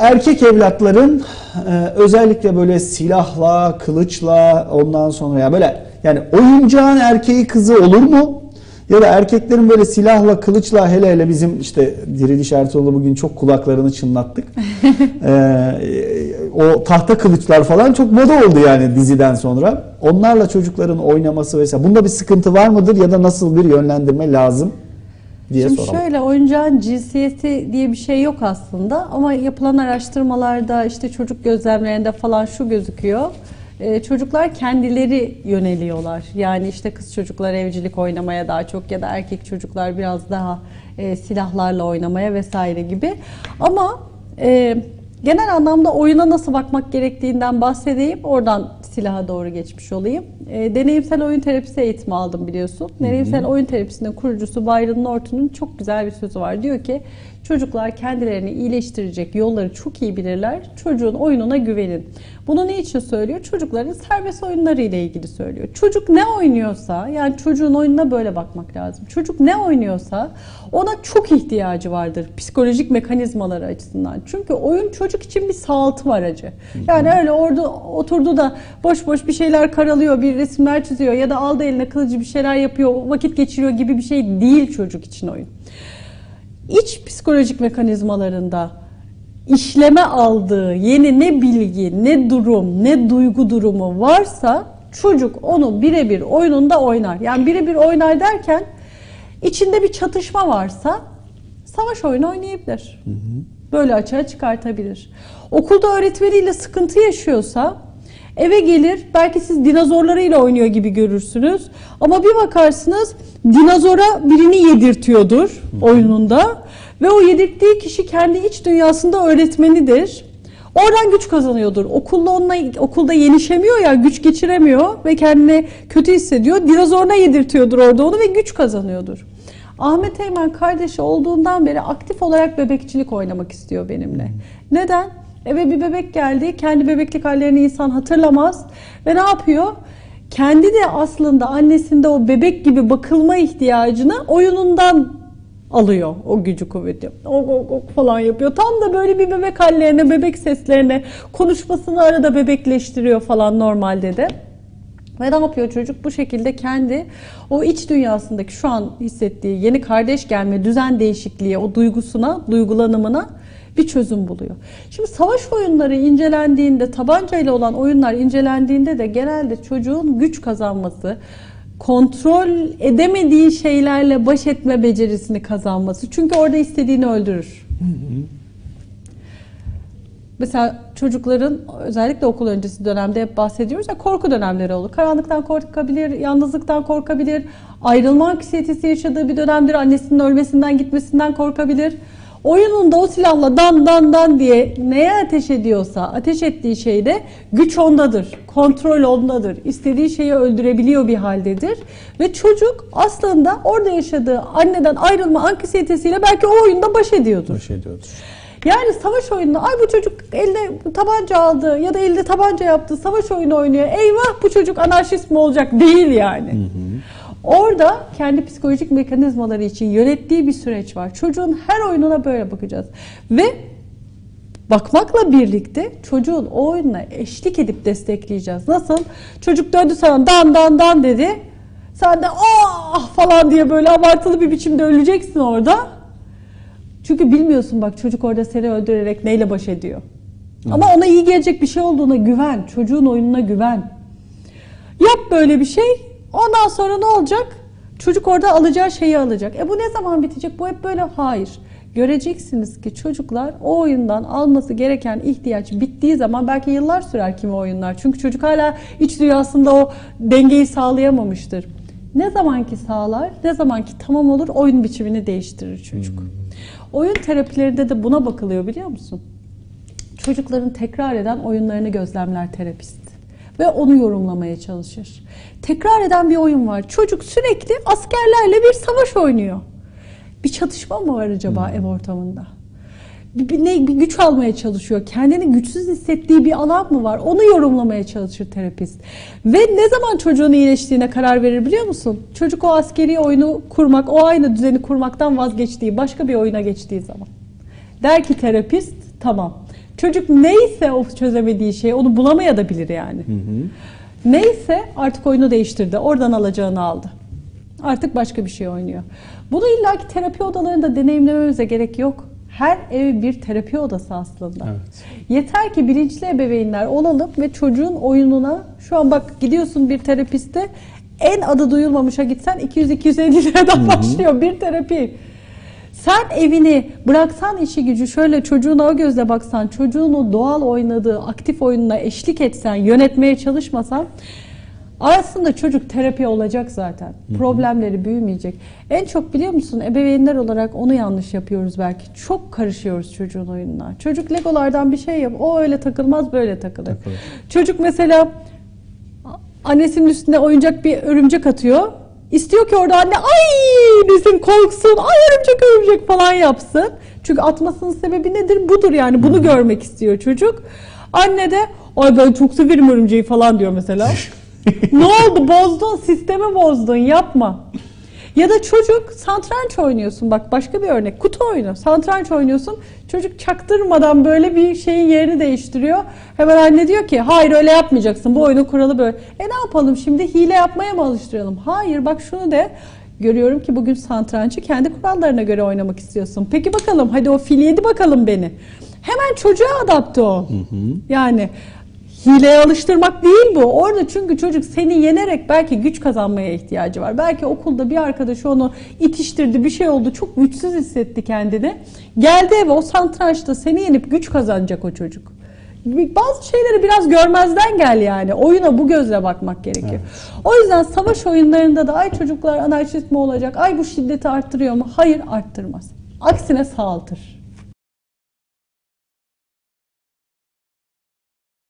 erkek evlatların e, özellikle böyle silahla, kılıçla ondan sonra ya böyle yani oyuncağın erkeği kızı olur mu? Ya da erkeklerin böyle silahla, kılıçla hele hele bizim işte Diriliş Ertuğrul'u bugün çok kulaklarını çınlattık. ee, o tahta kılıçlar falan çok moda oldu yani diziden sonra. Onlarla çocukların oynaması vesaire. Bunda bir sıkıntı var mıdır ya da nasıl bir yönlendirme lazım diye Şimdi soralım. şöyle oyuncağın cinsiyeti diye bir şey yok aslında ama yapılan araştırmalarda işte çocuk gözlemlerinde falan şu gözüküyor. Ee, çocuklar kendileri yöneliyorlar. Yani işte kız çocuklar evcilik oynamaya daha çok ya da erkek çocuklar biraz daha e, silahlarla oynamaya vesaire gibi. Ama e, genel anlamda oyuna nasıl bakmak gerektiğinden bahsedeyim. Oradan silaha doğru geçmiş olayım. E, deneyimsel oyun terapisi eğitimi aldım biliyorsun. Deneyimsel oyun terapisinin kurucusu Byron Norton'un çok güzel bir sözü var. Diyor ki çocuklar kendilerini iyileştirecek yolları çok iyi bilirler. Çocuğun oyununa güvenin. Bunu ne için söylüyor? Çocukların serbest oyunları ile ilgili söylüyor. Çocuk ne oynuyorsa yani çocuğun oyununa böyle bakmak lazım. Çocuk ne oynuyorsa ona çok ihtiyacı vardır psikolojik mekanizmaları açısından. Çünkü oyun çocuk için bir sağaltım aracı. Yani öyle orada oturdu da boş boş bir şeyler karalıyor, bir resimler çiziyor ya da aldı eline kılıcı bir şeyler yapıyor, vakit geçiriyor gibi bir şey değil çocuk için oyun. İç psikolojik mekanizmalarında işleme aldığı yeni ne bilgi, ne durum, ne duygu durumu varsa çocuk onu birebir oyununda oynar. Yani birebir oynar derken içinde bir çatışma varsa savaş oyunu oynayabilir. Böyle açığa çıkartabilir. Okulda öğretmeniyle sıkıntı yaşıyorsa eve gelir belki siz dinozorlarıyla oynuyor gibi görürsünüz. Ama bir bakarsınız dinozora birini yedirtiyordur oyununda. Ve o yedirttiği kişi kendi iç dünyasında öğretmenidir. Oradan güç kazanıyordur. Okulda onunla okulda yenişemiyor ya, güç geçiremiyor ve kendini kötü hissediyor. Dinozoruna yedirtiyordur orada onu ve güç kazanıyordur. Ahmet Eymen kardeşi olduğundan beri aktif olarak bebekçilik oynamak istiyor benimle. Neden? Eve bir bebek geldi. Kendi bebeklik hallerini insan hatırlamaz. Ve ne yapıyor? Kendi de aslında annesinde o bebek gibi bakılma ihtiyacını oyunundan alıyor o gücü kuvveti. Ok ok ok falan yapıyor. Tam da böyle bir bebek hallerine, bebek seslerine, konuşmasını arada bebekleştiriyor falan normalde de. Ve ne yapıyor çocuk? Bu şekilde kendi o iç dünyasındaki şu an hissettiği yeni kardeş gelme, düzen değişikliği, o duygusuna, duygulanımına bir çözüm buluyor. Şimdi savaş oyunları incelendiğinde, tabancayla olan oyunlar incelendiğinde de genelde çocuğun güç kazanması, kontrol edemediği şeylerle baş etme becerisini kazanması. Çünkü orada istediğini öldürür. Mesela çocukların özellikle okul öncesi dönemde hep bahsediyoruz ya korku dönemleri olur. Karanlıktan korkabilir, yalnızlıktan korkabilir, ayrılma anksiyetesi yaşadığı bir dönemdir. Annesinin ölmesinden gitmesinden korkabilir. Oyununda o silahla dan dan dan diye neye ateş ediyorsa ateş ettiği şeyde güç ondadır. Kontrol ondadır. İstediği şeyi öldürebiliyor bir haldedir. Ve çocuk aslında orada yaşadığı anneden ayrılma anksiyetesiyle belki o oyunda baş ediyordur. Baş ediyordur. Yani savaş oyununda ay bu çocuk elde tabanca aldı ya da elde tabanca yaptı savaş oyunu oynuyor. Eyvah bu çocuk anarşist mi olacak? Değil yani. Hı hı. Orada kendi psikolojik mekanizmaları için yönettiği bir süreç var. Çocuğun her oyununa böyle bakacağız. Ve bakmakla birlikte çocuğun o oyununa eşlik edip destekleyeceğiz. Nasıl? Çocuk döndü sana dan dan dan dedi. Sen de ah falan diye böyle abartılı bir biçimde öleceksin orada. Çünkü bilmiyorsun bak çocuk orada seni öldürerek neyle baş ediyor. Evet. Ama ona iyi gelecek bir şey olduğuna güven. Çocuğun oyununa güven. Yap böyle bir şey. Ondan sonra ne olacak? Çocuk orada alacağı şeyi alacak. E bu ne zaman bitecek? Bu hep böyle hayır. Göreceksiniz ki çocuklar o oyundan alması gereken ihtiyaç bittiği zaman belki yıllar sürer kimi oyunlar. Çünkü çocuk hala iç dünyasında o dengeyi sağlayamamıştır. Ne zamanki sağlar, ne zamanki tamam olur oyun biçimini değiştirir çocuk. Hmm. Oyun terapilerinde de buna bakılıyor biliyor musun? Çocukların tekrar eden oyunlarını gözlemler terapist ve onu yorumlamaya çalışır. Tekrar eden bir oyun var. Çocuk sürekli askerlerle bir savaş oynuyor. Bir çatışma mı var acaba hmm. ev ortamında? Bir, ne, bir güç almaya çalışıyor. Kendini güçsüz hissettiği bir alan mı var? Onu yorumlamaya çalışır terapist. Ve ne zaman çocuğun iyileştiğine karar verir biliyor musun? Çocuk o askeri oyunu kurmak, o aynı düzeni kurmaktan vazgeçtiği, başka bir oyuna geçtiği zaman. Der ki terapist, tamam Çocuk neyse o çözemediği şey onu bulamaya da bilir yani. Neyse artık oyunu değiştirdi. Oradan alacağını aldı. Artık başka bir şey oynuyor. Bunu illaki terapi odalarında deneyimlememize gerek yok. Her ev bir terapi odası aslında. Evet. Yeter ki bilinçli ebeveynler olalım ve çocuğun oyununa şu an bak gidiyorsun bir terapiste en adı duyulmamışa gitsen 200-250 liradan başlıyor bir terapi. Sen evini bıraksan işi gücü şöyle çocuğuna o gözle baksan, çocuğun o doğal oynadığı aktif oyununa eşlik etsen, yönetmeye çalışmasan aslında çocuk terapi olacak zaten. Problemleri büyümeyecek. En çok biliyor musun ebeveynler olarak onu yanlış yapıyoruz belki. Çok karışıyoruz çocuğun oyununa. Çocuk legolardan bir şey yap. O öyle takılmaz böyle takılır. Takılır. Çocuk mesela annesinin üstüne oyuncak bir örümcek atıyor. İstiyor ki orada anne ay desin korksun ay örümcek örümcek falan yapsın. Çünkü atmasının sebebi nedir? Budur yani bunu görmek istiyor çocuk. Anne de ay ben çok severim örümceği falan diyor mesela. ne oldu? Bozdun sistemi bozdun yapma. Ya da çocuk satranç oynuyorsun. Bak başka bir örnek. Kutu oyunu. Satranç oynuyorsun. Çocuk çaktırmadan böyle bir şeyin yerini değiştiriyor. Hemen anne diyor ki hayır öyle yapmayacaksın. Bu oyunun kuralı böyle. E ne yapalım? Şimdi hile yapmaya mı alıştıralım? Hayır bak şunu de. Görüyorum ki bugün satrançı kendi kurallarına göre oynamak istiyorsun. Peki bakalım hadi o fil yedi bakalım beni. Hemen çocuğa adapte ol. Yani Hileye alıştırmak değil bu. Orada çünkü çocuk seni yenerek belki güç kazanmaya ihtiyacı var. Belki okulda bir arkadaşı onu itiştirdi, bir şey oldu, çok güçsüz hissetti kendini. Geldi eve o satrançta seni yenip güç kazanacak o çocuk. Bazı şeyleri biraz görmezden gel yani. Oyuna bu gözle bakmak gerekiyor. O yüzden savaş oyunlarında da ay çocuklar anarşist mi olacak, ay bu şiddeti arttırıyor mu? Hayır arttırmaz. Aksine sağaltır.